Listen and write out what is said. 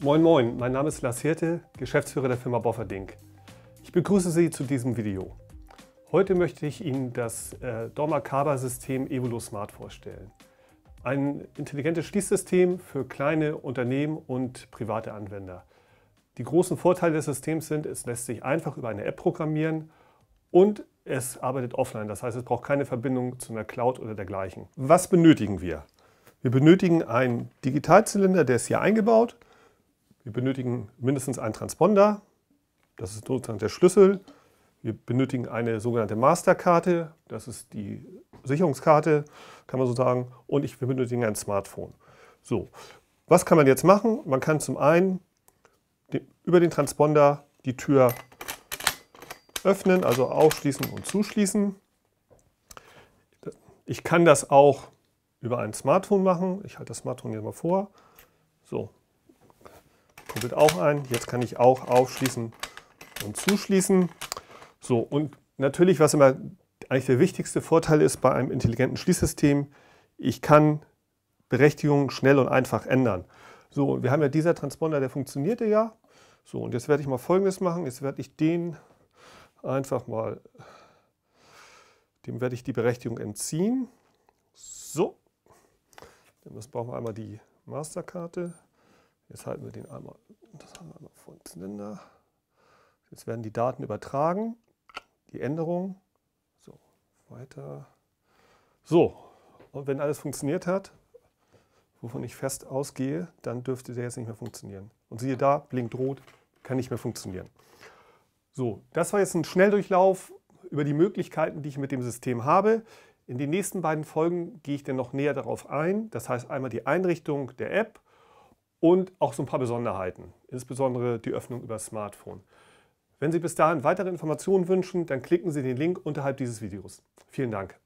Moin Moin, mein Name ist Lars Hirte, Geschäftsführer der Firma Bofferding. Ich begrüße Sie zu diesem Video. Heute möchte ich Ihnen das äh, Dormakaba-System Evolo Smart vorstellen. Ein intelligentes Schließsystem für kleine Unternehmen und private Anwender. Die großen Vorteile des Systems sind, es lässt sich einfach über eine App programmieren und es arbeitet offline. Das heißt, es braucht keine Verbindung zu einer Cloud oder dergleichen. Was benötigen wir? Wir benötigen einen Digitalzylinder, der ist hier eingebaut. Wir benötigen mindestens einen Transponder, das ist sozusagen der Schlüssel. Wir benötigen eine sogenannte Masterkarte, das ist die Sicherungskarte, kann man so sagen. Und ich, wir benötigen ein Smartphone. So, was kann man jetzt machen? Man kann zum einen über den Transponder die Tür öffnen, also aufschließen und zuschließen. Ich kann das auch über ein Smartphone machen. Ich halte das Smartphone hier mal vor. So, kuppelt auch ein. Jetzt kann ich auch aufschließen und zuschließen. So, und natürlich, was immer eigentlich der wichtigste Vorteil ist bei einem intelligenten Schließsystem, ich kann Berechtigungen schnell und einfach ändern. So, wir haben ja dieser Transponder, der funktionierte ja. So, und jetzt werde ich mal Folgendes machen. Jetzt werde ich den einfach mal, dem werde ich die Berechtigung entziehen. So, jetzt brauchen wir einmal die Masterkarte. Jetzt halten wir den einmal, das haben wir einmal vor den Zylinder. Jetzt werden die Daten übertragen, die Änderung. So, weiter. So, und wenn alles funktioniert hat, wovon ich fest ausgehe, dann dürfte der jetzt nicht mehr funktionieren. Und siehe da, blinkt rot, kann nicht mehr funktionieren. So, das war jetzt ein Schnelldurchlauf über die Möglichkeiten, die ich mit dem System habe. In den nächsten beiden Folgen gehe ich dann noch näher darauf ein. Das heißt einmal die Einrichtung der App und auch so ein paar Besonderheiten, insbesondere die Öffnung über Smartphone. Wenn Sie bis dahin weitere Informationen wünschen, dann klicken Sie den Link unterhalb dieses Videos. Vielen Dank.